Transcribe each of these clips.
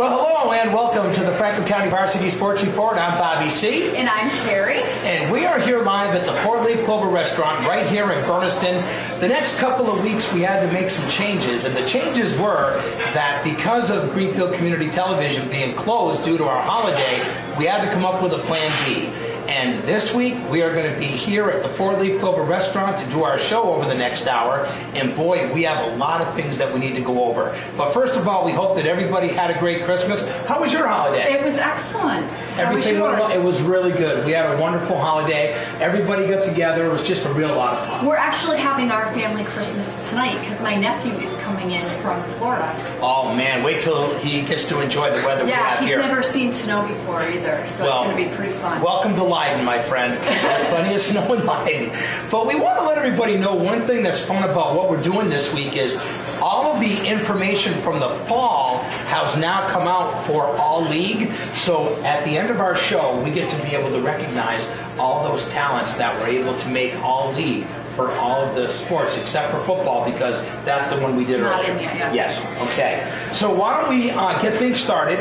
Well, hello and welcome to the Franklin County Varsity Sports Report. I'm Bobby C. And I'm Kerry. And we are here live at the Four Leaf Clover Restaurant right here in Bernardston. The next couple of weeks we had to make some changes, and the changes were that because of Greenfield Community Television being closed due to our holiday, we had to come up with a plan B. And this week, we are going to be here at the Four Leaf Clover restaurant to do our show over the next hour. And boy, we have a lot of things that we need to go over. But first of all, we hope that everybody had a great Christmas. How was your holiday? It was excellent. Everything was went well. It was really good. We had a wonderful holiday. Everybody got together. It was just a real lot of fun. We're actually having our family Christmas tonight because my nephew is coming in from Florida. Oh man, wait till he gets to enjoy the weather we Yeah, he's never seen snow before either, so Well, it's going to be pretty fun. Welcome to Leyden, my friend. There's plenty of snow in Leyden. But we want to let everybody know one thing that's fun about what we're doing this week is all of the information from the fall has now come out for all league. So at the end of our show, we get to be able to recognize all those talents that were able to make all league for all of the sports except for football because that's the one we did not earlier. in yet, yeah. Yes. Okay. So why don't we uh, get things started?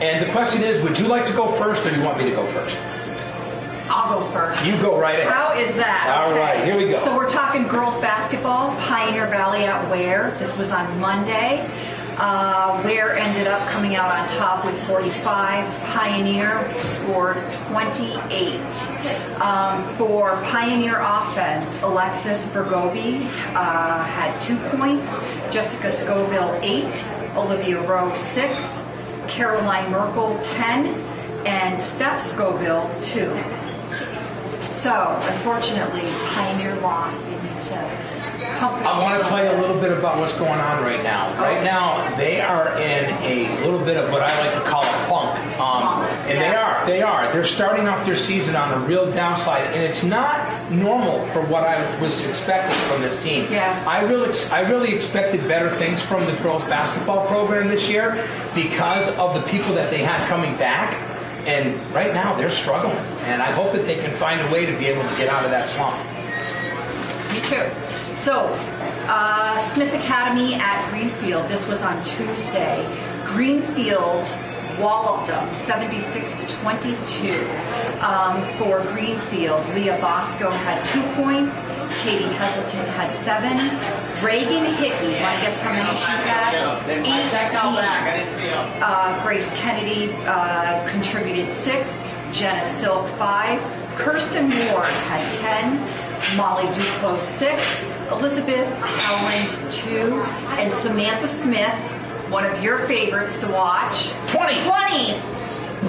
And the question is, would you like to go first, or do you want me to go first? I'll go first. You go right ahead. How is that? All okay. right, here we go. So we're talking girls basketball, Pioneer Valley at Ware. This was on Monday. Uh, Ware ended up coming out on top with 45. Pioneer scored 28. Um, for Pioneer offense, Alexis Bergobi uh, had two points, Jessica Scoville eight, Olivia Rowe six, Caroline Merkel 10, and Steph Scoville two. So, unfortunately, Pioneer lost. They need to it I want to tell you a little bit about what's going on right now. Right now, they are in a little bit of what I like to call a funk. Um, and they are. They are. They're starting off their season on a real downside, and it's not normal for what I was expecting from this team. Yeah. I really, I really expected better things from the girls basketball program this year because of the people that they had coming back. And right now, they're struggling, and I hope that they can find a way to be able to get out of that slump. Me too. So, uh, Smith Academy at Greenfield. This was on Tuesday. Greenfield walloped them 76 to 22. Um, for Greenfield, Leah Bosco had two points. Katie Heselton had seven. Reagan Hickey, want to guess how many she had? I checked out 18. I didn't see him. Uh, Grace Kennedy uh, contributed six, Jenna Silk five, Kirsten Ward had ten, Molly Duclos six, Elizabeth Howland two, and Samantha Smith, one of your favorites to watch, 20. 20.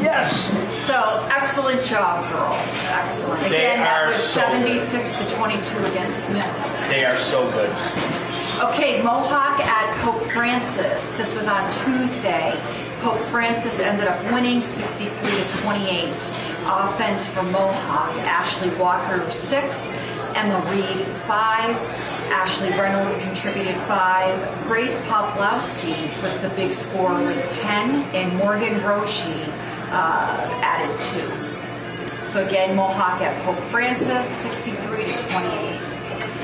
Yes. So excellent job, girls. Excellent. They Again, that are was so good. 76 to 22 against Smith. They are so good. Okay, Mohawk at Pope Francis. This was on Tuesday. Pope Francis ended up winning 63 to 28. Offense for Mohawk: Ashley Walker six, Emma Reed five, Ashley Reynolds contributed five. Grace Poplowski was the big scorer with 10, and Morgan Roshi uh, added two. So again, Mohawk at Pope Francis, 63 to 28.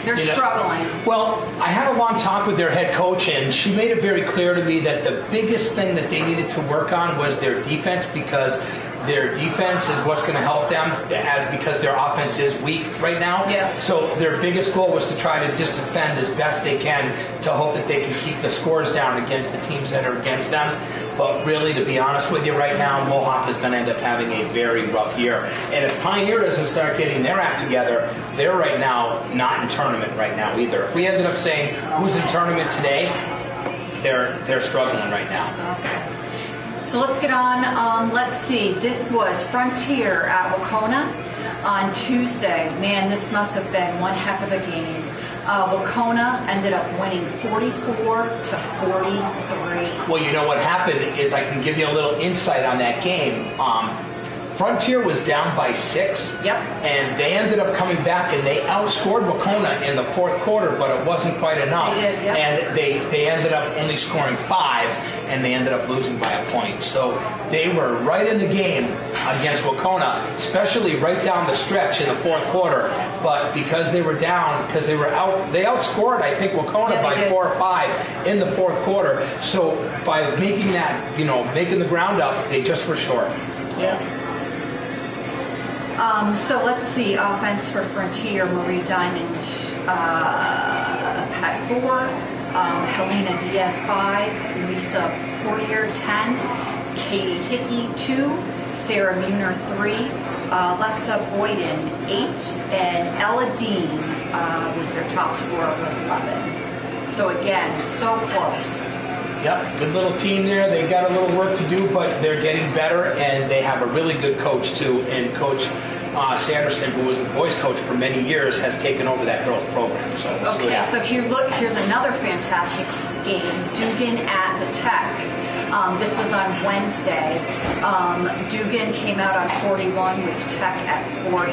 They're You know- struggling. Well, I had a long talk with their head coach, and she made it very clear to me that the biggest thing that they needed to work on was their defense because their defense is what's going to help them as because their offense is weak right now. Yeah. So their biggest goal was to try to just defend as best they can to hope that they can keep the scores down against the teams that are against them. But really, to be honest with you, right now, Mohawk is going to end up having a very rough year. And if Pioneer doesn't start getting their act together, they're right now not in tournament right now either. If we ended up saying who's in tournament today, they're they're struggling right now. So let's get on. Um, let's see. This was Frontier at Wahconah on Tuesday. Man, this must have been one heck of a game. Uh, Wahconah ended up winning 44 to 43. Well, you know what happened is I can give you a little insight on that game. Um, Frontier was down by six. Yep. And they ended up coming back and they outscored Wahconah in the fourth quarter, but it wasn't quite enough. They did, yep. And they, they ended up only scoring five and they ended up losing by a point. So they were right in the game against Wahconah, especially right down the stretch in the fourth quarter. But because they were down, because they were out, they outscored, I think, Wahconah Yeah, by four or five in the fourth quarter. So by making that, you know, making the ground up, they just were short. Um, so let's see, offense for Frontier, Marie Diamond uh, had four, um, Helena Diaz five, Lisa Portier ten, Katie Hickey two, Sarah Muner three, uh, Lexa Boyden eight, and Ella Dean uh, was their top scorer with 11. So again, so close. Yep, good little team there. They got a little work to do, but they're getting better, and they have a really good coach too. And Coach uh, Sanderson, who was the boys' coach for many years, has taken over that girls' program. So we'll see what Okay, so if you look, here's another fantastic game, Dugan at the Tech. Um, this was on Wednesday. Um, Dugan came out on 41 with Tech at 40.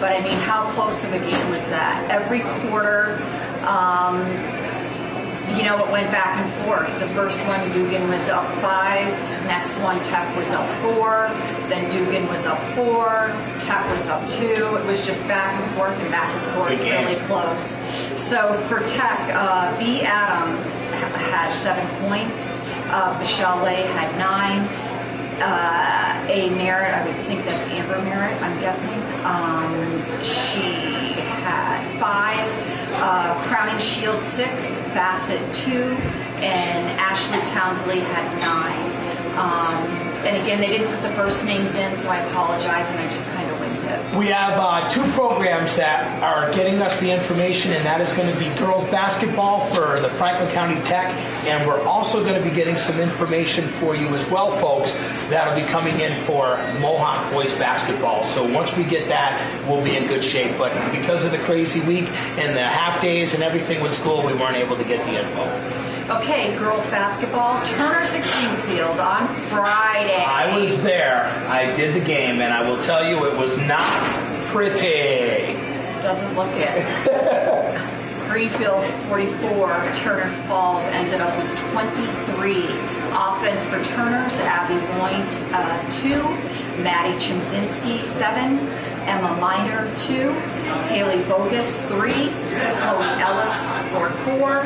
But I mean, how close of a game was that? Every quarter, um, you know, it went back and forth. The first one, Dugan was up five. Next one, Tech was up four. Then Dugan was up four. Tech was up two. It was just back and forth and back and forth, game. really close. So for Tech, uh, B. Adams had seven points. Uh, Michelle Lay had nine. Uh, a Merritt, I would think that's Amber Merritt, I'm guessing. Um, she had five. Uh, Crowning Shield six, Bassett two, and Ashley Townsley had nine. Um, and again, they didn't put the first names in, so I apologize, and I just kind of. We have uh, two programs that are getting us the information, and that is going to be girls basketball for the Franklin County Tech, and we're also going to be getting some information for you as well, folks, that'll be coming in for Mohawk boys basketball. So once we get that, we'll be in good shape. But because of the crazy week and the half days and everything with school, we weren't able to get the info. Okay, girls basketball, Turner's at Greenfield on Friday. I was there. I did the game, and I will tell you, it was not pretty. Doesn't look it. Greenfield 44, Turner's Falls ended up with 23. Offense for Turner's, Abby Loint, uh, 2, Maddie Chimzinski, 7, Emma Miner, 2, Haley Bogus, 3, Chloe Ellis scored 4,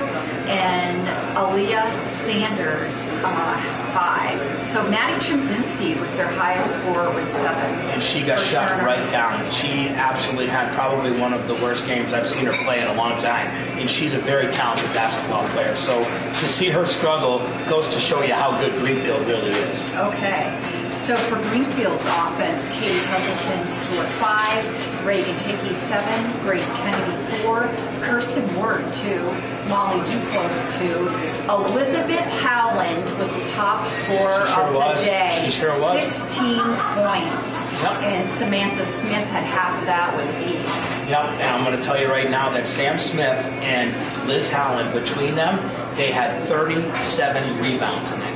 and Aaliyah Sanders, uh, 5. So Maddie Chimzinski was their highest scorer with 7. and she got shut right down. She absolutely had probably one of the worst games I've seen her play in a long time, and she's a very talented basketball player. So to see her struggle goes to show you how good Greenfield really is. Okay. So for Greenfield's offense, Katie Hazelton scored five, Reagan Hickey seven, Grace Kennedy four, Kirsten Ward two, Molly Duclos two, Elizabeth Howland was the top scorer sure of was. the day. She sure was. 16 points. Yep. And Samantha Smith had half of that with eight. Yep, and I'm going to tell you right now that Sam Smith and Liz Howland, between them, they had 37 rebounds in that game.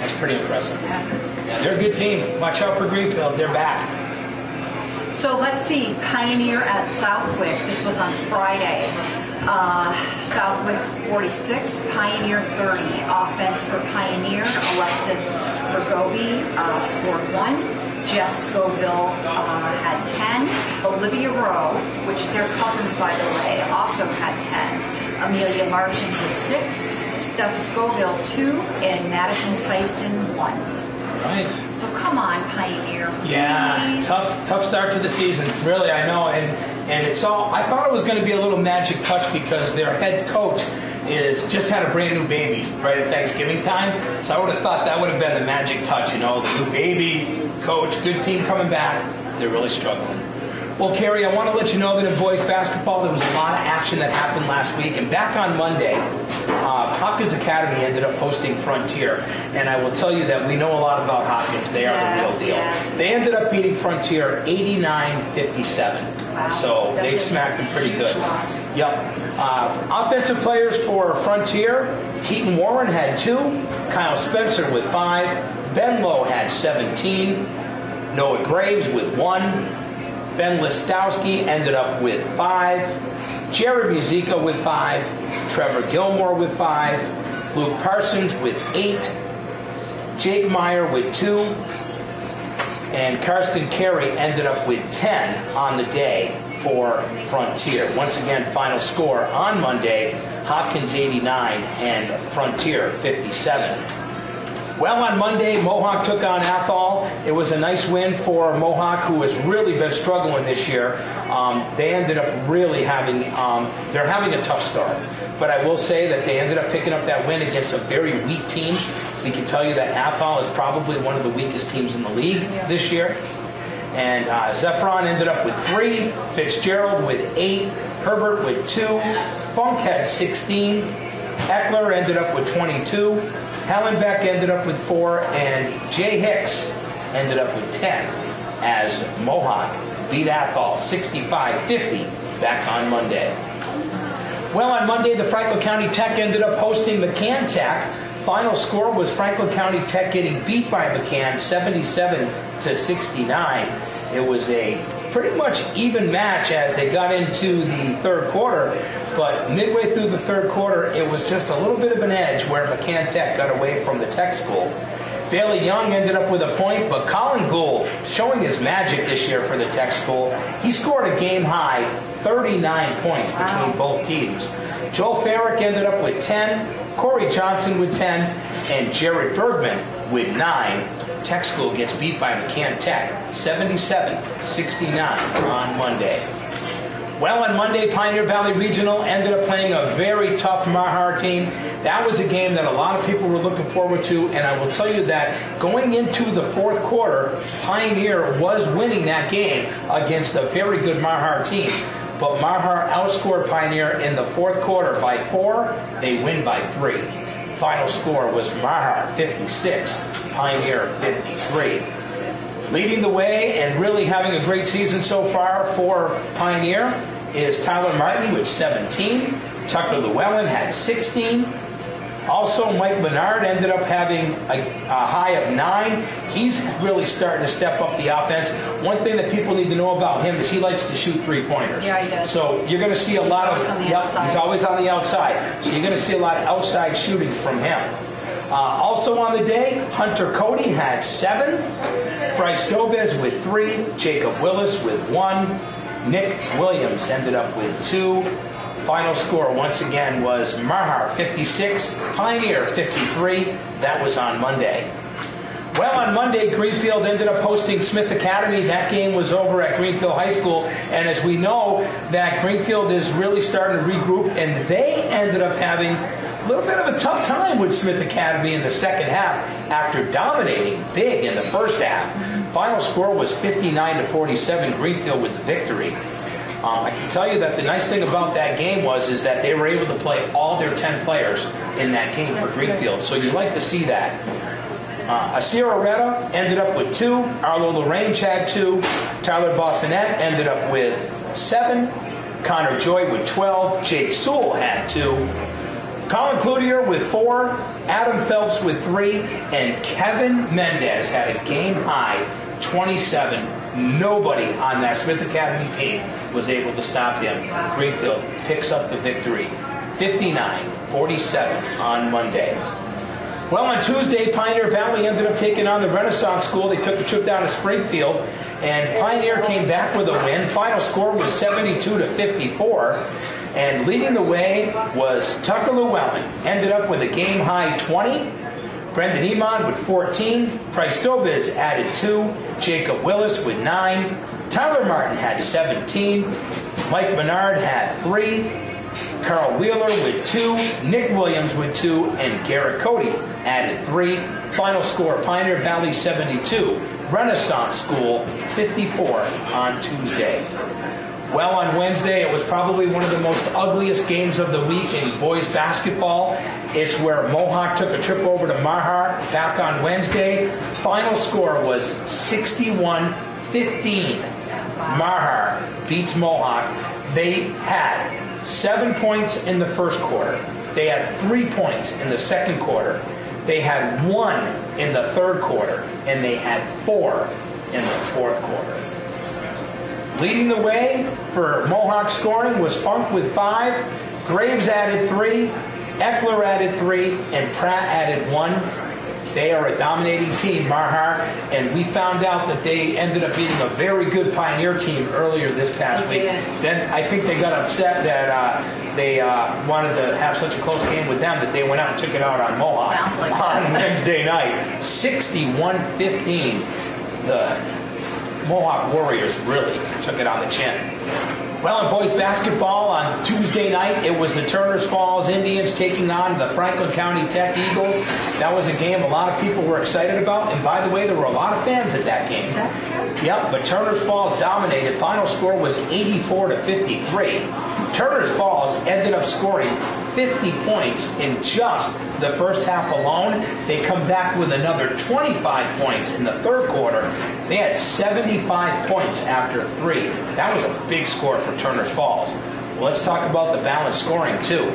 That's pretty impressive. Yeah, they're a good team. Watch out for Greenfield. They're back. So let's see, Pioneer at Southwick. This was on Friday. Uh, Southwick 46, Pioneer 30. Offense for Pioneer, Alexis Vergobi uh, scored one. Jess Scoville uh, had 10. Olivia Rowe, which they're cousins by the way, also had 10. Amelia Marchant was 6. Steph Scoville 2. And Madison Tyson 1. All right. So come on, Pioneer. Yeah, please. tough, tough start to the season. Really, I know, and and it's all. I thought it was going to be a little magic touch because their head coach is just had a brand new baby right at Thanksgiving time. So I would have thought that would have been the magic touch. You know, the new baby coach, good team coming back. They're really struggling. Well, Kerry, I want to let you know that in boys basketball, there was a lot of action that happened last week. And back on Monday, uh, Hopkins Academy ended up hosting Frontier. And I will tell you that we know a lot about Hopkins. They are Yes, the real deal. yes, they ended up beating Frontier 89 57. Wow. So That's they smacked them pretty good. loss. Yep. Uh, offensive players for Frontier Keaton Warren had two, Kyle Spencer with five, Ben Lowe had 17. Noah Graves with one. Ben Listowski ended up with five. Jared Musica with five. Trevor Gilmore with five. Luke Parsons with eight. Jake Meyer with two. And Karsten Carey ended up with 10 on the day for Frontier. Once again, final score on Monday Hopkins 89 and Frontier 57. Well, on Monday, Mohawk took on Athol. It was a nice win for Mohawk, who has really been struggling this year. Um, they ended up really having, um, they're having a tough start. But I will say that they ended up picking up that win against a very weak team. We can tell you that Athol is probably one of the weakest teams in the league this year. And uh, Zephron ended up with three, Fitzgerald with eight, Herbert with two, Funk had 16, Eckler ended up with 22, Hellenbeck ended up with four, and Jay Hicks ended up with 10 as Mohawk beat Athol 65 50 back on Monday. Well, on Monday, the Franklin County Tech ended up hosting McCann Tech. Final score was Franklin County Tech getting beat by McCann 77 to 69. It was a pretty much even match as they got into the third quarter, but midway through the third quarter, it was just a little bit of an edge where McCann Tech got away from the Tech school. Bailey Young ended up with a point, but Colin Gould showing his magic this year for the Tech school. He scored a game high 39 points between both teams. Joel Farrick ended up with 10, Corey Johnson with 10, and Jared Bergman with 9. Tech School gets beat by McCann Tech 77 69 on Monday. Well, on Monday, Pioneer Valley Regional ended up playing a very tough Mahar team. That was a game that a lot of people were looking forward to, and I will tell you that going into the fourth quarter, Pioneer was winning that game against a very good Mahar team. But Mahar outscored Pioneer in the fourth quarter by four. They win by three. Final score was Mahar 56, Pioneer 53. Leading the way and really having a great season so far for Pioneer is Tyler Martin with 17. Tucker Llewellyn had 16. Also, Mike Bernard ended up having a, a, high of nine. He's really starting to step up the offense. One thing that people need to know about him is he likes to shoot three pointers. Yeah, he does. So you're going to see a He's lot of. yep, outside. he's always on the outside. So you're going to see a lot of outside shooting from him. Uh, also on the day, Hunter Cody had seven. Bryce Dobez with three. Jacob Willis with one. Nick Williams ended up with two. Final score once again was Mahar 56, Pioneer 53. That was on Monday. Well, on Monday, Greenfield ended up hosting Smith Academy. That game was over at Greenfield High School. And as we know, that Greenfield is really starting to regroup, and they ended up having little bit of a tough time with Smith Academy in the second half after dominating big in the first half. Final score was 59 to 47, Greenfield with the victory. Um, I can tell you that the nice thing about that game was is that they were able to play all their 10 players in that game for That's good. Greenfield. So you like to see that. Uh, Asira Retta ended up with two. Arlo Lorraine had two. Tyler Bossinet ended up with seven. Connor Joy with 12. Jake Sewell had two. Colin Cloutier with four. Adam Phelps with three. And Kevin Mendez had a game high 27. Nobody on that Smith Academy team was able to stop him. Greenfield picks up the victory 59 47 on Monday. Well, on Tuesday, Pioneer Valley ended up taking on the Renaissance School. They took a trip down to Springfield, and Pioneer came back with a win. Final score was 72 to 54. And leading the way was Tucker Llewellyn. Ended up with a game high 20. Brendan Iman with 14. Bryce Dobez added 2. Jacob Willis with 9. Tyler Martin had 17. Mike Menard had 3. Carl Wheeler with two, Nick Williams with two, and Garrett Cody added three. Final score Pioneer Valley 72, Renaissance School 54 on Tuesday. Well, on Wednesday, it was probably one of the most ugliest games of the week in boys basketball. It's where Mohawk took a trip over to Mahar back on Wednesday. Final score was 61 15. Mahar beats Mohawk. They had seven points in the first quarter. They had three points in the second quarter. They had one in the third quarter, and they had four in the fourth quarter. Leading the way for Mohawk scoring was Funk with five, Graves added three, Eckler added three, and Pratt added one. They are a dominating team, Mahar, and we found out that they ended up being a very good Pioneer team earlier this past week. Then I think they got upset that uh, they uh, wanted to have such a close game with them that they went out and took it out on Mohawk like on that. Wednesday night. 61-15. The Mohawk Warriors really took it on the chin. Well, in boys basketball on Tuesday night, it was the Turners Falls Indians taking on the Franklin County Tech Eagles. That was a game a lot of people were excited about, and by the way, there were a lot of fans at that game. That's good. Yep, but Turner's Falls dominated. Final score was 84 to 53. Turner's Falls ended up scoring 50 points in just the first half alone. They come back with another 25 points in the third quarter. They had 75 points after three. That was a big score for Turner's Falls. Let's talk about the balanced scoring too.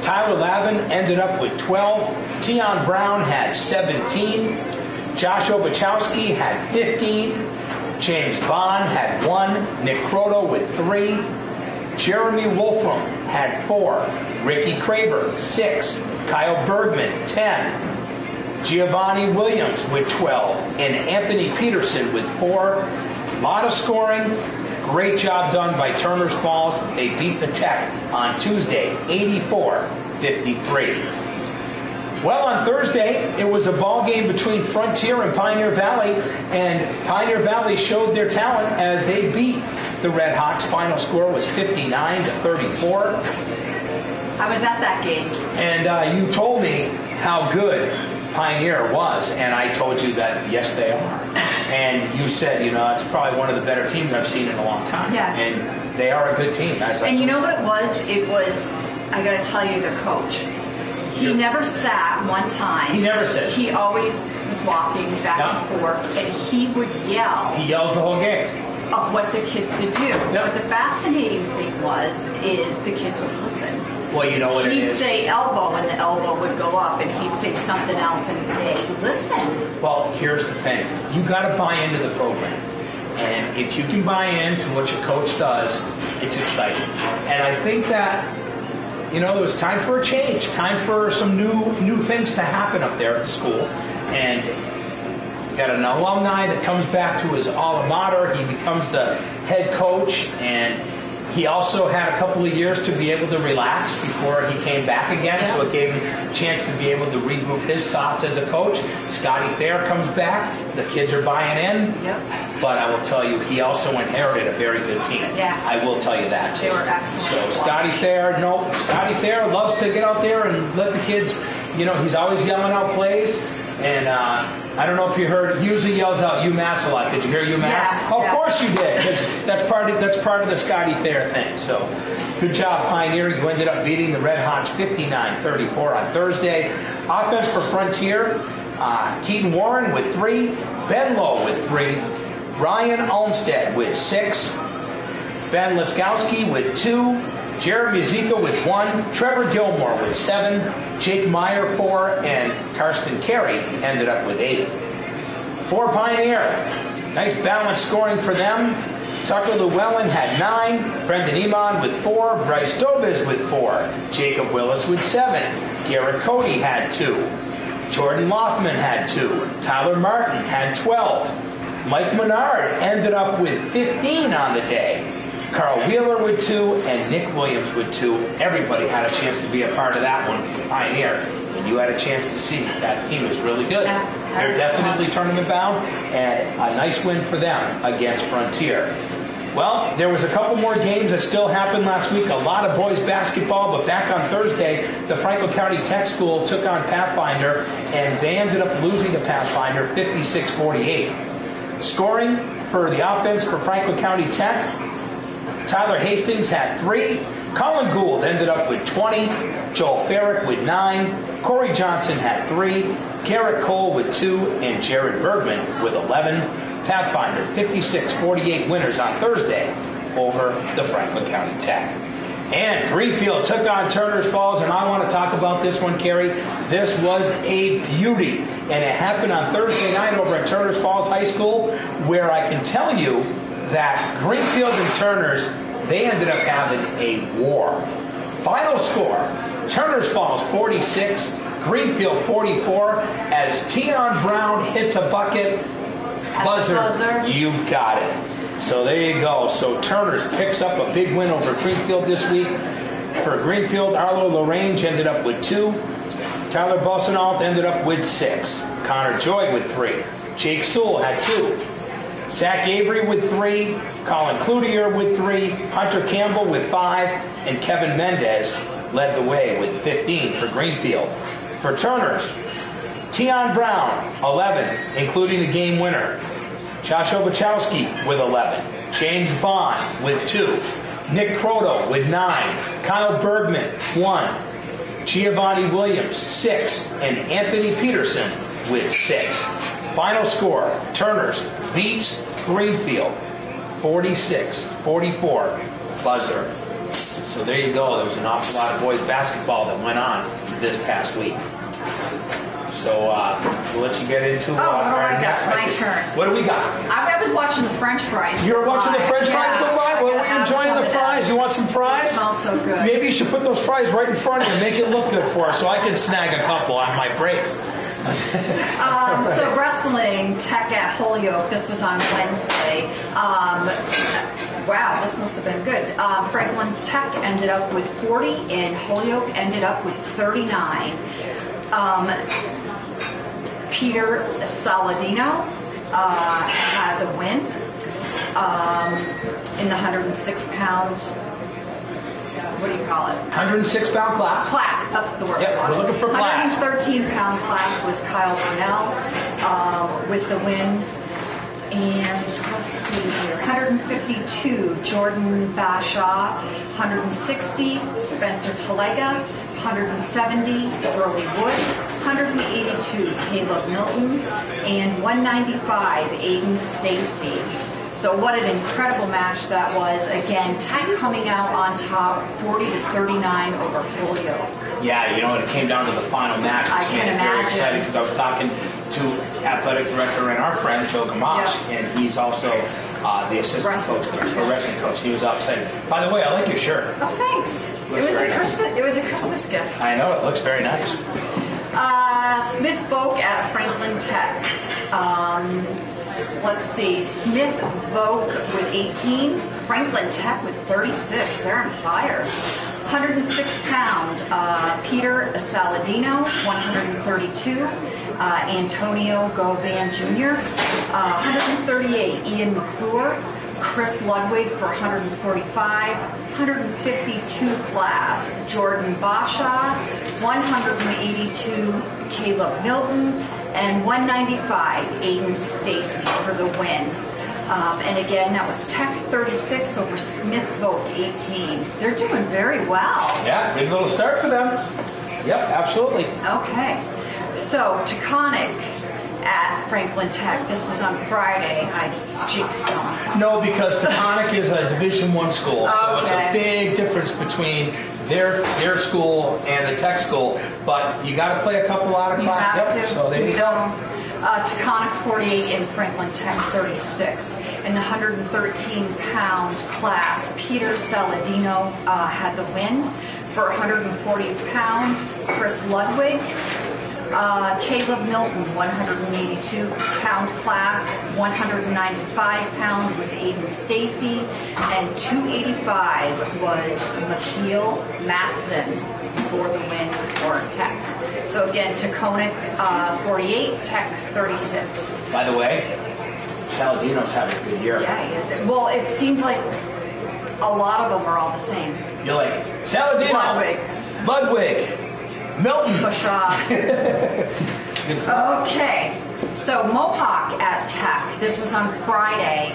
Tyler Lavin ended up with 12. Tion Brown had 17. Josh Obachowski had 15. James Bond had one. Nick Croto with three. Jeremy Wolfram had four. Ricky Kraber, six. Kyle Bergman, 10. Giovanni Williams with 12. And Anthony Peterson with four. Lot of scoring. Great job done by Turner's Falls. They beat the Tech on Tuesday, 84 53. Well, on Thursday, it was a ball game between Frontier and Pioneer Valley, and Pioneer Valley showed their talent as they beat the Red Hawks. Final score was 59 to 34. I was at that game. And uh, you told me how good Pioneer was, and I told you that yes, they are. And you said, you know, it's probably one of the better teams I've seen in a long time. Yeah. And they are a good team. As And you know what it was? It was, I gotta tell you, the coach. He never sat one time. He never sat. He always was walking back and forth, and he would yell He yells the whole game. Of what the kids to do. Yeah. But the fascinating thing was, is the kids would listen. Well, you know what it he'd is. say elbow, and the elbow would go up, and he'd say something else, and they listen. Well, here's the thing. You got to buy into the program. And if you can buy into what your coach does, it's exciting. And I think that you know, it was time for a change, time for some new new things to happen up there at the school. And you got an alumni that comes back to his alma mater. He becomes the head coach, and he also had a couple of years to be able to relax before he came back again. So it gave him a chance to be able to regroup his thoughts as a coach. Scotty Fair comes back. The kids are buying in. Yep. But I will tell you, he also inherited a very good team. Yeah. I will tell you that. They were excellent. So Scotty. Fair, no, Scotty Fair loves to get out there and let the kids, you know, he's always yelling out plays. And uh, I don't know if you heard, he usually yells out UMass a lot. Did you hear UMass? Yeah, of yeah. course you did, because that's part of that's part of the Scotty Fair thing. So good job, Pioneer. You ended up beating the Red Hawks 59-34 on Thursday. Offense for Frontier, uh, Keaton Warren with three, Ben Lowe with three, Ryan Olmstead with six, Ben Litzkowski with two, Jeremy Zika with one, Trevor Gilmore with seven, Jake Meyer four, and Karsten Carey ended up with eight. For Pioneer, nice balanced scoring for them. Tucker Llewellyn had nine, Brendan Iman with four, Bryce Dobis with four, Jacob Willis with seven, Garrett Cody had two, Jordan Lothman had two, Tyler Martin had 12, Mike Menard ended up with 15 on the day. Carl Wheeler with two and Nick Williams with two. Everybody had a chance to be a part of that one for Pioneer. And you had a chance to see that team is really good. Yeah, They're definitely tournament bound and a nice win for them against Frontier. Well, there was a couple more games that still happened last week. A lot of boys basketball, but back on Thursday, the Franklin County Tech School took on Pathfinder, and they ended up losing to Pathfinder 56-48. Scoring for the offense for Franklin County Tech, Tyler Hastings had three. Colin Gould ended up with 20. Joel Farrick with nine. Corey Johnson had three. Garrett Cole with two. And Jared Bergman with 11. Pathfinder 56 48 winners on Thursday over the Franklin County Tech. And Greenfield took on Turner's Falls, and I want to talk about this one, Kerry. This was a beauty, and it happened on Thursday night over at Turner's Falls High School, where I can tell you that Greenfield and Turner's they ended up having a war. Final score: Turner's Falls 46, Greenfield 44. As Tion Brown hits a bucket, buzzer, buzzer. you got it. So there you go. So Turner's picks up a big win over Greenfield this week. For Greenfield, Arlo LaRange ended up with two. Tyler Bossenalt ended up with six. Connor Joy with three. Jake Sewell had two. Zach Avery with three. Colin Cloutier with three. Hunter Campbell with five. And Kevin Mendez led the way with 15 for Greenfield. For Turner's, Tion Brown, 11, including the game winner. Josh Obachowski with 11. James Vaughn with 2. Nick Croto with 9. Kyle Bergman, 1. Giovanni Williams, 6. And Anthony Peterson with 6. Final score Turner's beats Greenfield 46 44 buzzer. So there you go. There was an awful lot of boys basketball that went on this past week. So uh, we'll let you get into uh, Oh, what do our got? next My turn. What do we got? I, I was watching the French fries. You were watching the. French fries go by? Well, we're enjoying the fries. You want some fries? It smells so good. Maybe you should put those fries right in front of you and make it look good for us so I can snag a couple on my breaks. Um, so wrestling tech at Holyoke. This was on Wednesday. Um, wow, this must have been good. Um, Franklin Tech ended up with 40, and Holyoke ended up with 39. Um, Peter Saladino uh, had the win um, in the 106 pound. What do you call it? 106 pound class. Class, that's the word. Yep, we're looking for class. 113 pound class was Kyle Burnell uh, with the win. And let's see here 152, Jordan Bashaw. 160, Spencer Talega. 170, Burley Wood. 182, Caleb Milton. And 195, Aiden Stacy. So what an incredible match that was. Again, Tech coming out on top, 40 to 39 over Holyoke. Yeah, you know, it came down to the final match. I which can made it very imagine. exciting because I was talking to athletic director and our friend Joe Gamache, Yeah. and he's also uh, the assistant Wrestling coach there, yeah. wrestling coach. He was excited. By the way, I like your shirt. Oh, thanks. Looks it was a nice. Christmas. It was a Christmas gift. I know it looks very nice. Uh, Smith Voke at Franklin Tech. Um, let's see. Smith Voke with 18. Franklin Tech with 36. They're on fire. 106 pound. Uh, Peter Saladino, 132. Uh, Antonio Govan Jr. Uh, 138. Ian McClure. Chris Ludwig for 145, 152 class, Jordan Bashaw, 182 Caleb Milton, and 195 Aiden Stacy for the win. Um, and again, that was Tech 36 over Smith Voke 18. They're doing very well. Yeah, good little start for them. Yep, absolutely. Okay, so Taconic at Franklin Tech. This was on Friday. I jinxed them. No, because Taconic is a Division One school, so it's a big difference between their their school and the tech school. But you got to play a couple out of You have Yep, to. So there you go. Uh, Taconic 48 and Franklin Tech 36. In the 113 pound class, Peter Saladino uh, had the win. For 140 pound, Chris Ludwig. Uh, Caleb Milton, 182 pound class. 195 pound was Aiden Stacy. And 285 was Makeel Matson for the win for Tech. So again, Taconic uh, 48, Tech 36. By the way, Saladino's having a good year. Yeah, he is. Well, it seems like a lot of them are all the same. You're like Saladino, Ludwig. Ludwig, Milton. Bashaw. Okay, so Mohawk at Tech. This was on Friday.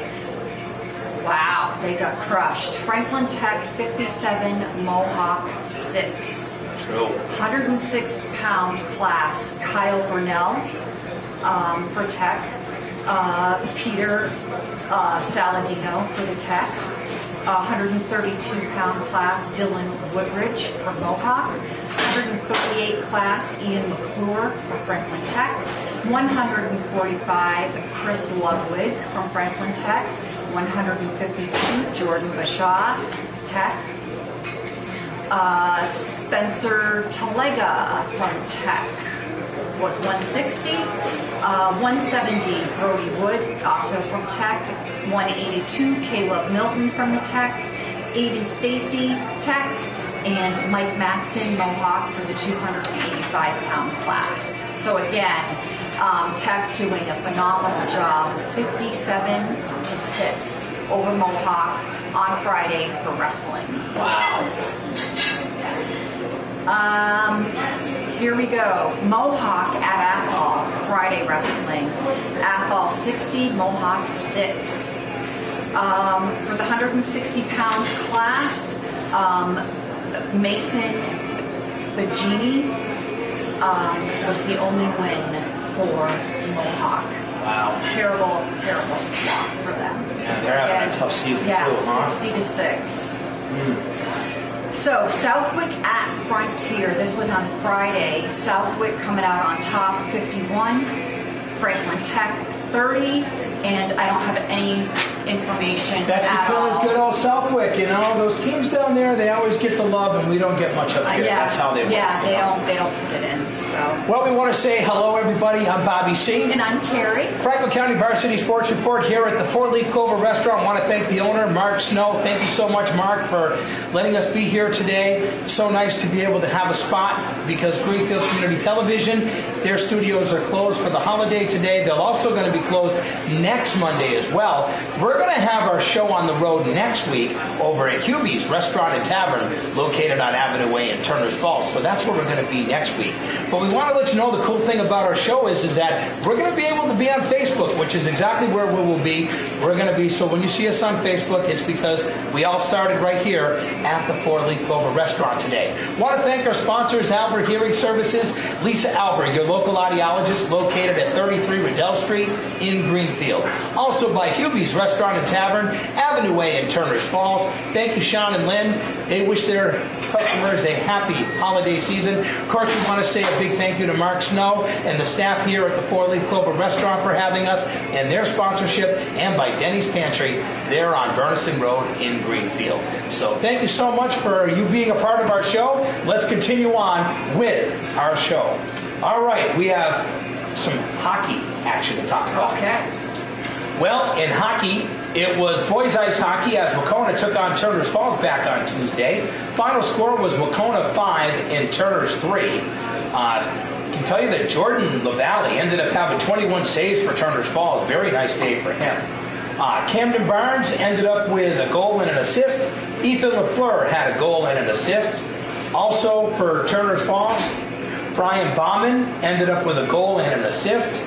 Wow, they got crushed. Franklin Tech 57, Mohawk 6. True. 106 pound class, Kyle Burnell um, for Tech, uh, Peter uh, Saladino for the Tech. 132 pound class Dylan Woodridge for Mohawk, 138 class Ian McClure from Franklin Tech, 145 Chris Ludwig from Franklin Tech, 152 Jordan Bashaw, Tech, uh, Spencer Talega from Tech was 160. Uh, 170 Brody Wood, also from Tech. 182 Caleb Milton from the Tech. Aiden Stacy, Tech. And Mike Matson, Mohawk, for the 285 pound class. So again, um, Tech doing a phenomenal job, 57 to 6 over Mohawk on Friday for wrestling. Wow. Um, here we go. Mohawk at Athol, Friday wrestling. Athol 60, Mohawk 6. Um, for the 160 pound class, um, Mason Bagini um, was the only win for Mohawk. Wow. Terrible, terrible loss for them. Yeah, they're having a tough season yeah, too, huh? 60 to 6. So Southwick at Frontier. This was on Friday. Southwick coming out on top, 51. Franklin Tech, 30. And I don't have any information That's at because good old Southwick, you know, those teams down there, they always get the love and we don't get much up Uh, here. yeah, That's how they work. Yeah, they know? don't. They don't put it in. So. Well, we want to say hello, everybody. I'm Bobby C. And I'm Kerry. Franklin County Varsity Sports Report here at the Four Leaf Clover Restaurant. I want to thank the owner, Mark Snow. Thank you so much, Mark, for letting us be here today. It's so nice to be able to have a spot because Greenfield Community Television, their studios are closed for the holiday today. They're also going to be closed next Monday as well. We're going to have our show on the road next week over at Hubie's Restaurant and Tavern, located on Avenue A in Turner's Falls. So that's where we're going to be next week. But we want to let you know the cool thing about our show is, is that we're going to be able to be on Facebook, which is exactly where we will be. We're going to be, so when you see us on Facebook, it's because we all started right here at the Four Leaf Clover Restaurant today. Want to thank our sponsors, Albert Hearing Services, Lisa Albert, your local audiologist located at 33 Riddell Street in Greenfield. Also by Hubie's Restaurant and Tavern, Avenue A in Turner's Falls. Thank you, Sean and Lynn. They wish their customers a happy holiday season. Of course, we want to say a big thank you to Mark Snow and the staff here at the Four Leaf Clover Restaurant for having us and their sponsorship, and by Denny's Pantry there on Bernardston Road in Greenfield. So thank you so much for you being a part of our show. Let's continue on with our show. All right, we have some hockey action to talk about. Okay. Well, in hockey, it was boys ice hockey as Wahconah took on Turner's Falls back on Tuesday. Final score was Wahconah 5 and Turner's 3. Uh, I can tell you that Jordan LaValle ended up having 21 saves for Turner's Falls. Very nice day for him. Uh, Camden Barnes ended up with a goal and an assist. Ethan LaFleur had a goal and an assist. Also for Turner's Falls, Brian Bauman ended up with a goal and an assist.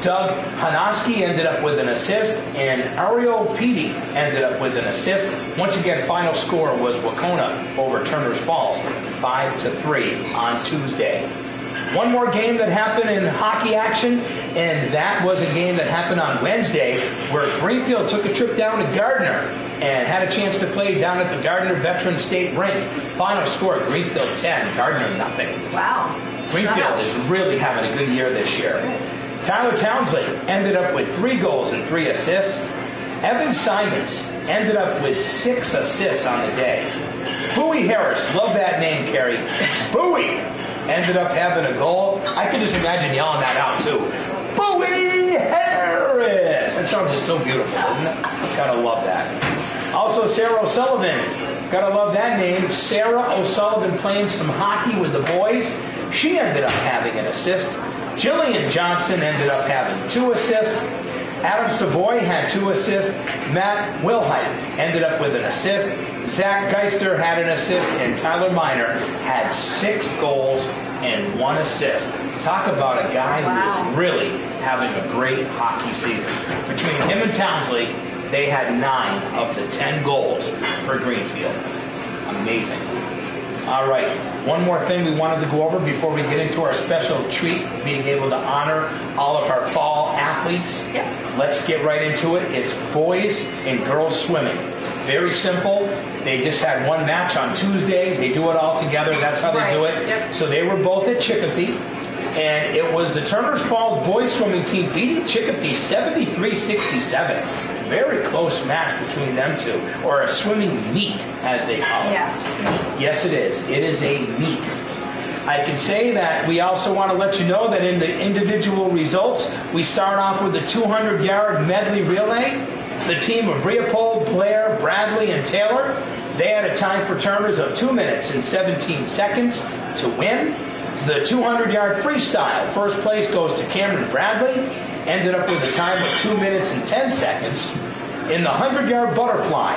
Doug Hanoski ended up with an assist, and Ariel Petey ended up with an assist. Once again, final score was Wahconah over Turner's Falls, five to three on Tuesday. One more game that happened in hockey action, and that was a game that happened on Wednesday, where Greenfield took a trip down to Gardner and had a chance to play down at the Gardner Veteran State Rink. Final score: Greenfield 10, Gardner nothing. Wow. Greenfield is really having a good year this year. Tyler Townsley ended up with three goals and three assists. Evan Simons ended up with six assists on the day. Bowie Harris, love that name, Kerry. Bowie ended up having a goal. I could just imagine yelling that out too. Bowie Harris! That sounds just so beautiful, doesn't it? Gotta love that. Also, Sarah O'Sullivan. Gotta love that name. Sarah O'Sullivan playing some hockey with the boys. She ended up having an assist. Jillian Johnson ended up having two assists. Adam Savoy had two assists. Matt Wilhite ended up with an assist. Zach Geister had an assist. And Tyler Miner had six goals and one assist. Talk about a guy who Wow. is really having a great hockey season. Between him and Townsley, they had nine of the ten goals for Greenfield. Amazing. All right, one more thing we wanted to go over before we get into our special treat, being able to honor all of our fall athletes. Yep. Let's get right into it. It's boys and girls swimming. Very simple. They just had one match on Tuesday. They do it all together. That's how they do it. Yep. So they were both at Chicopee. And it was the Turners Falls boys swimming team beating Chicopee 73 67. Very close match between them two, or a swimming meet, as they call it. Yeah, it's neat. Yes, it is. It is a meet. I can say that we also want to let you know that in the individual results, we start off with the 200 yard medley relay. The team of Leopold, Blair, Bradley, and Taylor, they had a time for Turners of 2 minutes and 17 seconds to win. The 200 yard freestyle, first place goes to Cameron Bradley, ended up with a time of 2 minutes and 10 seconds. In the 100 yard butterfly,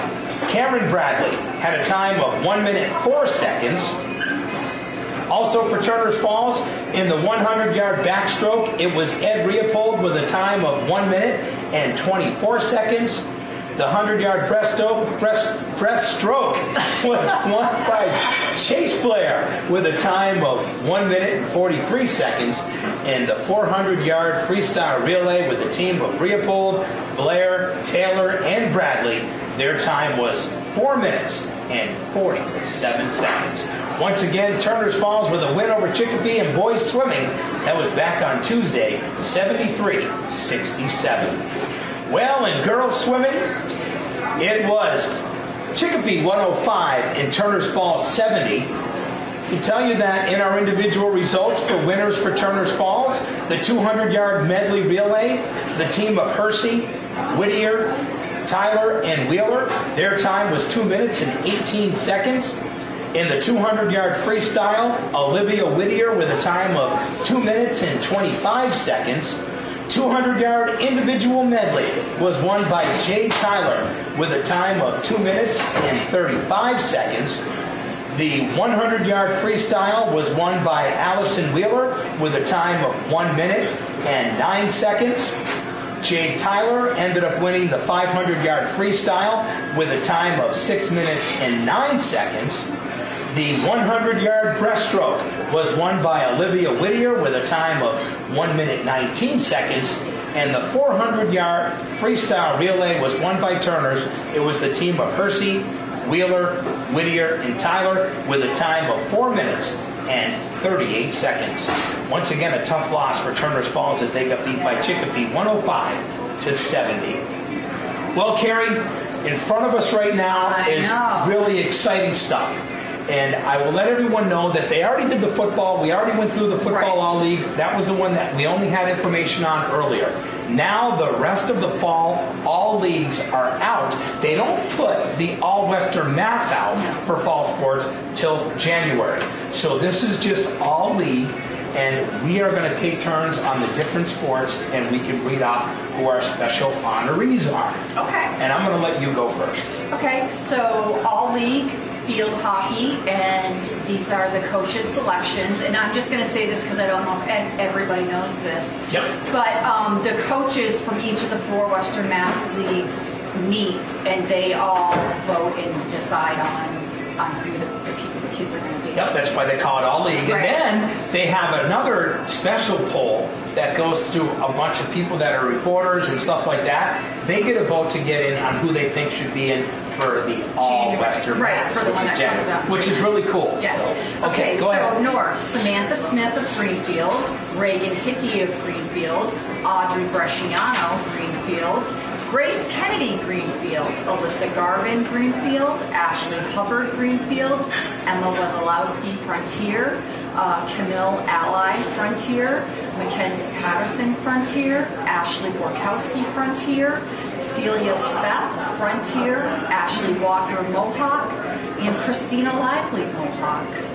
Cameron Bradley had a time of 1 minute 4 seconds. Also for Turner's Falls, in the 100 yard backstroke, it was Ed Leopold with a time of 1 minute and 24 seconds. The 100 yard breaststroke, breast, breaststroke was won by Chase Blair with a time of 1 minute and 43 seconds. And the 400 yard freestyle relay with the team of Leopold, Blair, Taylor, and Bradley, their time was 4 minutes and 47 seconds. Once again, Turner's Falls with a win over Chicopee and boys swimming. That was back on Tuesday, 73 67. Well, in girls swimming, it was Chicopee 105 and Turner's Falls 70. To tell you that in our individual results for winners for Turner's Falls, the 200 yard medley relay, the team of Hersey, Whittier, Tyler, and Wheeler, their time was 2 minutes and 18 seconds. In the 200 yard freestyle, Olivia Whittier with a time of 2 minutes and 25 seconds. 200 yard individual medley was won by Jay Tyler with a time of 2 minutes and 35 seconds. The 100 yard freestyle was won by Allison Wheeler with a time of 1 minute and 9 seconds. Jade Tyler ended up winning the 500 yard freestyle with a time of 6 minutes and 9 seconds. The 100 yard breaststroke was won by Olivia Whittier with a time of 1 minute 19 seconds. And the 400 yard freestyle relay was won by Turners. It was the team of Hersey, Wheeler, Whittier, and Tyler with a time of 4 minutes and 38 seconds. Once again, a tough loss for Turner's Falls as they got beat by Chicopee 105 to 70. Well, Kerry, in front of us right now I is know. really exciting stuff. And I will let everyone know that they already did the football. We already went through the Football Right. All League. That was the one that we only had information on earlier. Now the rest of the fall all leagues are out. They don't put the All Western Mass out for fall sports till January. So this is just all league and we are going to take turns on the different sports and we can read off who our special honorees are. Okay. And I'm going to let you go first. Okay, so all league field hockey, and these are the coaches' selections. And I'm just going to say this because I don't know if everybody knows this. Yep. But um, the coaches from each of the four Western Mass leagues meet, and they all vote and decide on on who the, the people, the kids are going to be. Yep, that's why they call it all league. Right. And then they have another special poll that goes through a bunch of people that are reporters and stuff like that. They get a vote to get in on who they think should be in for the All January. Western Right, Mass, which is January, which is really cool. Yeah. So, okay, go so ahead. North, Samantha Smith of Greenfield, Reagan Hickey of Greenfield, Audrey Bresciano, Greenfield, Grace Kennedy, Greenfield, Alyssa Garvin, Greenfield, Ashley Hubbard, Greenfield, Emma Wazalowski, Frontier, uh, Camille Ally, Frontier, Mackenzie Patterson, Frontier, Ashley Borkowski, Frontier, Celia Speth, Frontier, Ashley Walker, Mohawk, and Christina Lively, Mohawk.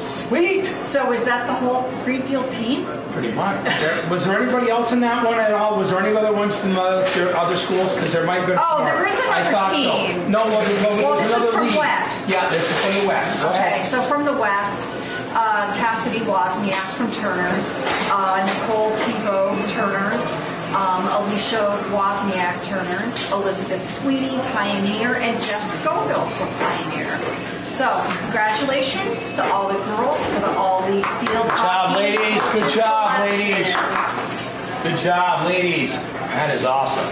Sweet. So is that the whole Greenfield team? Pretty much. There- was there anybody else in that one at all? Was there any other ones from uh, other schools? Because there might be. Oh, there is I another thought so. team. No, well, well, Well, this is from league. West. Yeah, this is from the West. Go Okay, ahead. so from the West, uh, Cassidy Wozniak from Turner's, uh, Nicole Tebow Turner's, um, Alicia Wozniak Turner's, Elizabeth Sweetie Pioneer, and Jeff Scoville from Pioneer. So congratulations to all the girls for the All League Field Good job, ladies. Good job, ladies. Good job, ladies. That is awesome.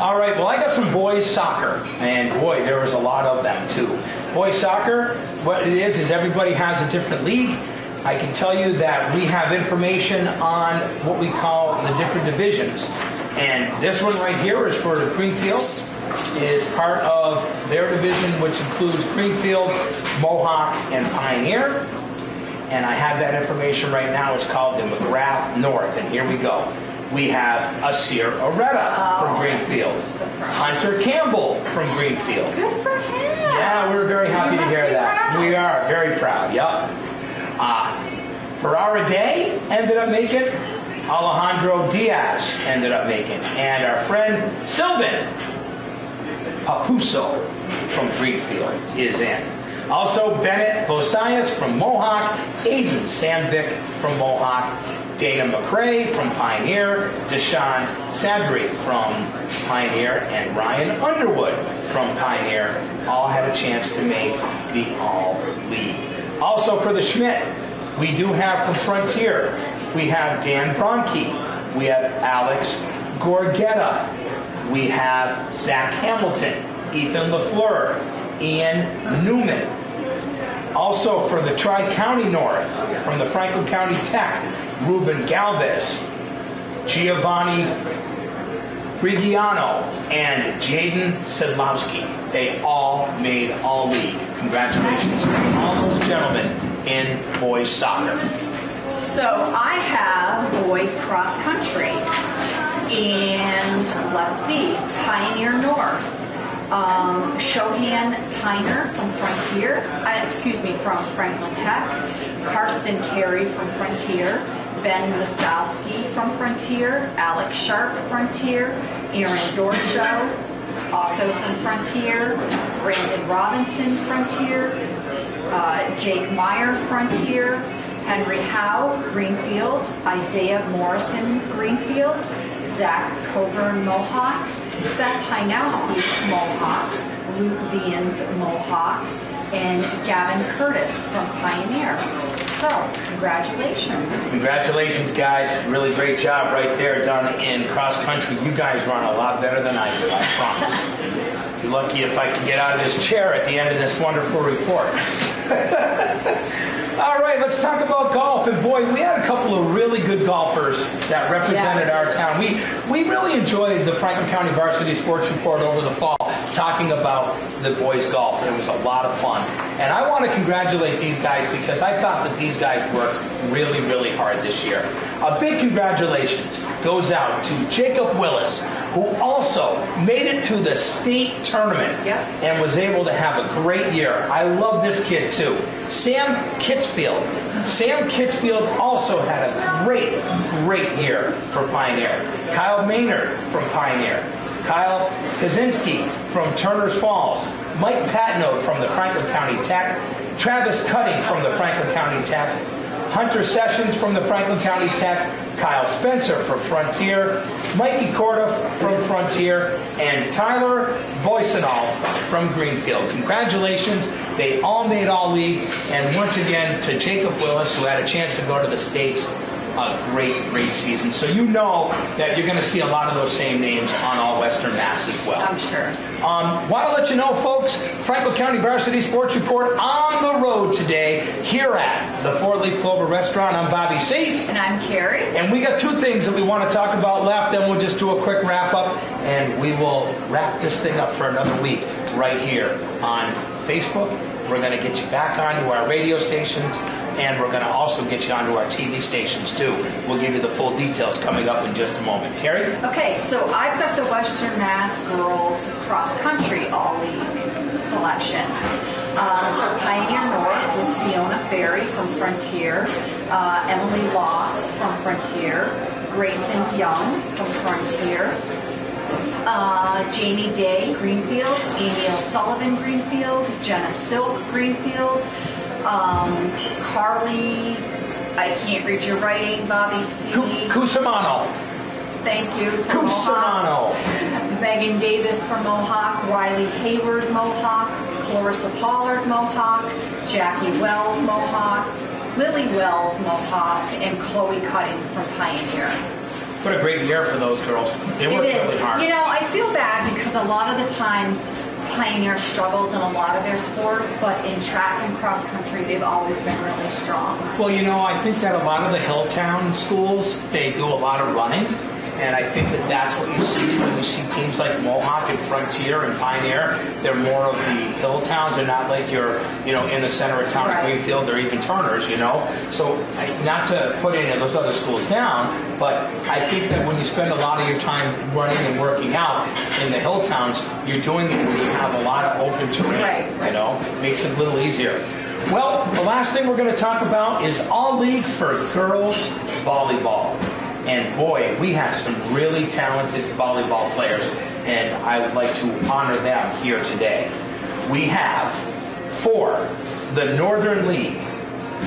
All right, well, I got some boys soccer, and boy, there was a lot of them too. Boys soccer, what it is, is everybody has a different league. I can tell you that we have information on what we call the different divisions. And this one right here is for Greenfield, is part of their division, which includes Greenfield, Mohawk, and Pioneer. And I have that information right now. It's called the McGrath North, and here we go. We have Asir Areta from Oh, Greenfield, so. Hunter Campbell from Greenfield. Good for him. Yeah, we're very happy to hear that. proud. We are very proud. Yep. Uh, Ferrara Day ended up making. Alejandro Diaz ended up making, and our friend Sylvan Papuso from Greenfield is in. Also, Bennett Bosias from Mohawk, Aiden Sandvik from Mohawk, Dana McCrae from Pioneer, Deshaun Sadri from Pioneer, and Ryan Underwood from Pioneer all had a chance to make the All League. Also for the Schmidt, we do have from Frontier, we have Dan Bronke, we have Alex Gorgetta, we have Zach Hamilton, Ethan LaFleur, Ian Newman. Also for the Tri County North, from the Franklin County Tech, Ruben Galvez, Giovanni Brigiano, and Jaden Sedlowski. They all made All League. Congratulations to all those gentlemen in boys soccer. So I have boys cross country, and let's see, Pioneer North. Um, Shohan Tyner from Frontier, uh, excuse me, from Franklin Tech. Karsten Carey from Frontier. Ben Listowski from Frontier. Alex Sharp, Frontier. Aaron Dorshow, also from Frontier. Brandon Robinson, Frontier uh, Jake Meyer, Frontier, Henry Howe, Greenfield, Isaiah Morrison, Greenfield, Zach Coburn, Mohawk, Seth Heinowski, Mohawk, Luke Vians, Mohawk, and Gavin Curtis from Pioneer. So, congratulations. Congratulations, guys. Really great job right there done in cross country. You guys run a lot better than I do, I promise. Be lucky if I can get out of this chair at the end of this wonderful report. All right, let's talk about golf. And boy, we had a couple of really good golfers that represented Yeah. our town. We we really enjoyed the Franklin County Varsity Sports Report over the fall, talking about the boys' golf. It was a lot of fun, and I want to congratulate these guys because I thought that these guys worked really, really hard this year. A big congratulations goes out to Jacob Willis, who also made it to the state tournament Yep. and was able to have a great year. I love this kid too. Sam Kitzfield. Sam Kitzfield also had a great, great year for Pioneer. Kyle Maynard from Pioneer. Kyle Kaczynski from Turner's Falls. Mike Patno from the Franklin County Tech. Travis Cutting from the Franklin County Tech. Hunter Sessions from the Franklin County Tech, Kyle Spencer from Frontier, Mikey Corda from Frontier, and Tyler Boysenall from Greenfield. Congratulations. They all made all league. And once again, to Jacob Willis, who had a chance to go to the States, a great, great season. So you know that you're going to see a lot of those same names on All Western Mass as well. I'm sure. Um, Want to let you know, folks, Franklin County Varsity Sports Report on the road today here at the Four Leaf Clover Restaurant. I'm Bobby C. And I'm Kerry. And we got two things that we want to talk about left. Then we'll just do a quick wrap up, and we will wrap this thing up for another week right here on Facebook. We're going to get you back onto our radio stations, and we're going to also get you onto our TV stations too. We'll give you the full details coming up in just a moment. Kerry? Okay, so I've got the Western Mass Girls Cross Country All League selections. Um, for Pioneer North was Fiona Ferry from Frontier, uh, Emily Loss from Frontier, Grayson Young from Frontier, uh, Jamie Day, Greenfield, Amy Sullivan Greenfield, Jenna Silk, Greenfield, um, Carly, I can't read your writing, Bobby C. Cu- Cusimano. Thank you. from Cusimano. Megan Davis from Mohawk, Riley Hayward Mohawk, Clarissa Pollard Mohawk, Jackie Wells Mohawk, Lily Wells Mohawk, and Chloe Cutting from Pioneer. What a great year for those girls. They It worked is. really hard. You know, I feel bad because a lot of the time, Pioneer struggles in a lot of their sports, but in track and cross country, they've always been really strong. Well, you know, I think that a lot of the Hilltown schools, they do a lot of running. And I think that that's what you see when you see teams like Mohawk and Frontier and Pioneer. They're more of the hill towns. They're not like you're, you know, in the center of town at Right. Greenfield or even Turners, you know. So, I, not to put any of those other schools down, but I think that when you spend a lot of your time running and working out in the hill towns, you're doing it when you have a lot of open terrain. Right, You right. know, makes it a little easier. Well, the last thing we're going to talk about is All League for Girls Volleyball. And boy, we have some really talented volleyball players, and I would like to honor them here today. We have for the Northern League,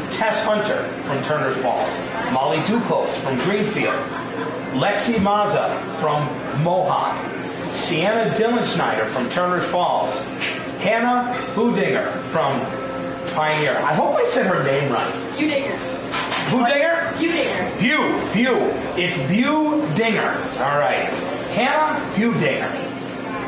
Tess Hunter from Turner's Falls, Molly Duclos from Greenfield, Lexi Maza from Mohawk, Sienna Dillenschneider from Turner's Falls, Hannah Budinger from Pioneer. I hope I said her name right. You digger. Budinger? Bew, Bew. It's Bew Dinger. All right. Hannah Budinger.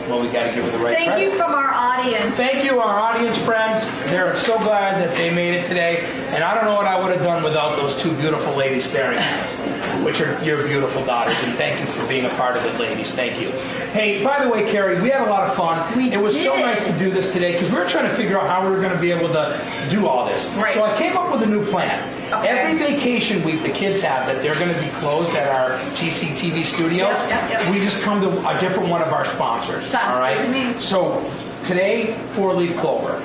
Well, we got to give her the right Thank credit. you from our audience. Thank you, our audience friends. They're so glad that they made it today. And I don't know what I would have done without those two beautiful ladies staring at us, which are your beautiful daughters. And thank you for being a part of it, ladies. Thank you. Hey, by the way, Kerry, we had a lot of fun. We it was so nice to do this today because we were trying to figure out how we were going to be able to do all this. Right. So I came up with a new plan. Okay. Every vacation week the kids have that they're going to be closed at our GCTV studios, Yep, yep, yep. we just come to a different one of our sponsors. Sounds all right? good to me. So today, four leaf clover.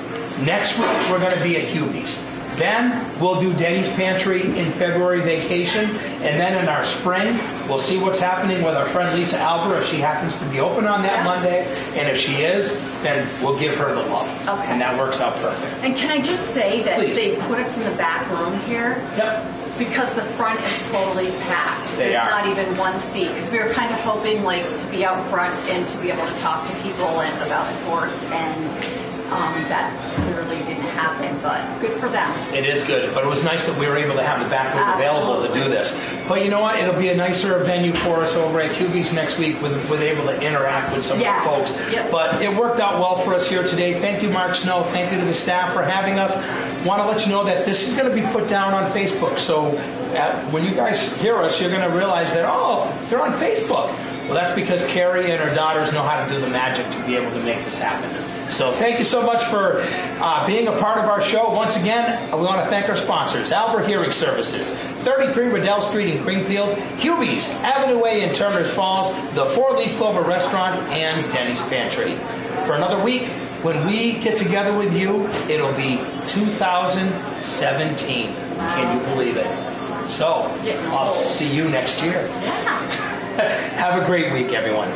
Next week, we're going to be at Hubie's. Then we'll do Denny's Pantry in February vacation, and then in our spring, we'll see what's happening with our friend Lisa Albert if she happens to be open on that Yeah. Monday, and if she is, then we'll give her the love, Okay. and that works out perfect. And can I just say that Please. they put us in the back room here Yep. because the front is totally packed. They There's are. not even one seat because we were kind of hoping like to be out front and to be able to talk to people and about sports and um, that clearly didn't happen. But good for them. It is good, but it was nice that we were able to have the back room available to do this. But you know what? It'll be a nicer venue for us over at Hubie's next week with, with able to interact with some Yeah. of the folks. Yep. But it worked out well for us here today. Thank you, Mark Snow. Thank you to the staff for having us. Want to let you know that this is going to be put down on Facebook. So uh, when you guys hear us, you're going to realize that, oh, they're on Facebook. Well, that's because Kerry and her daughters know how to do the magic to be able to make this happen. So thank you so much for uh, being a part of our show. Once again, we want to thank our sponsors, Albert Hearing Services, 33 Riddell Street in Greenfield, Hubie's, Avenue A in Turner's Falls, the Four Leaf Clover Restaurant, and Denny's Pantry. For another week, when we get together with you, it'll be 2017. Can you believe it? So, I'll see you next year. Have a great week, everyone.